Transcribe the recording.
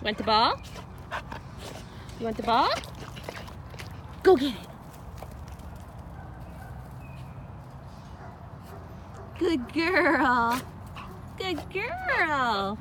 Want the ball? You want the ball? Go get it. Good girl. Good girl.